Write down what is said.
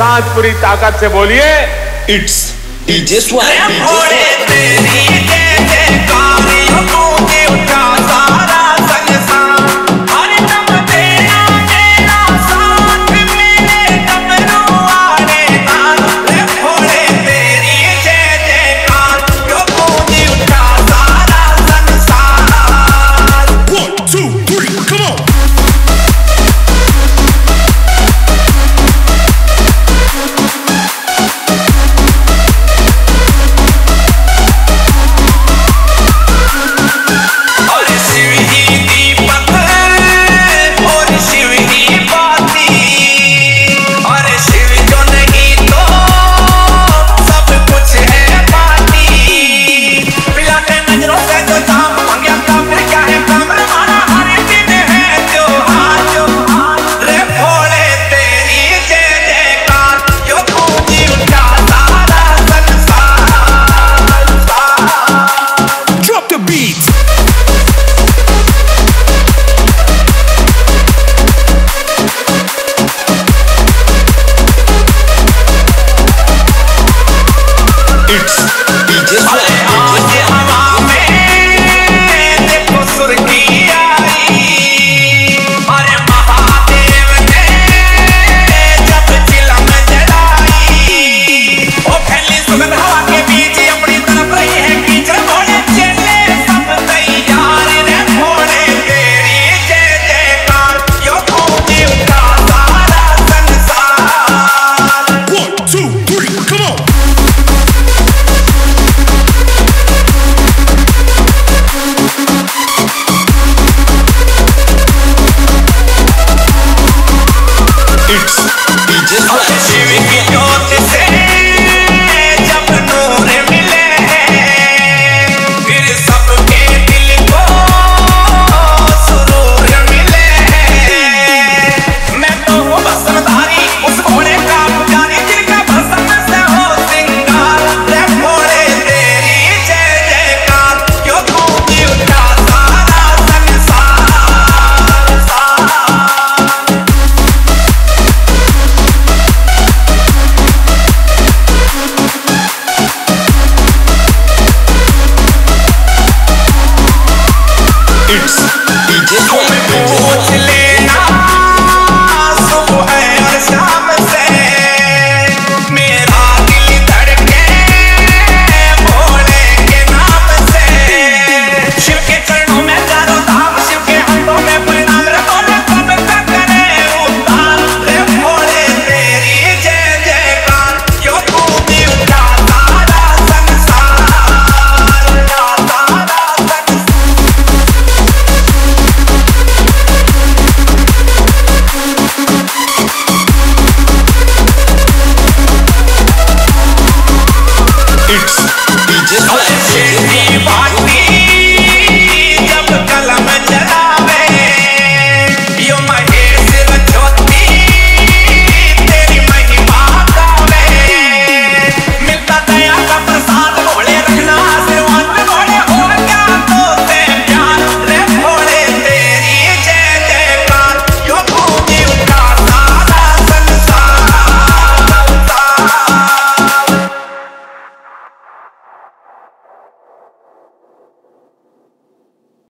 साथ पूरी ताकत से बोलिए इट्स डीजे अरे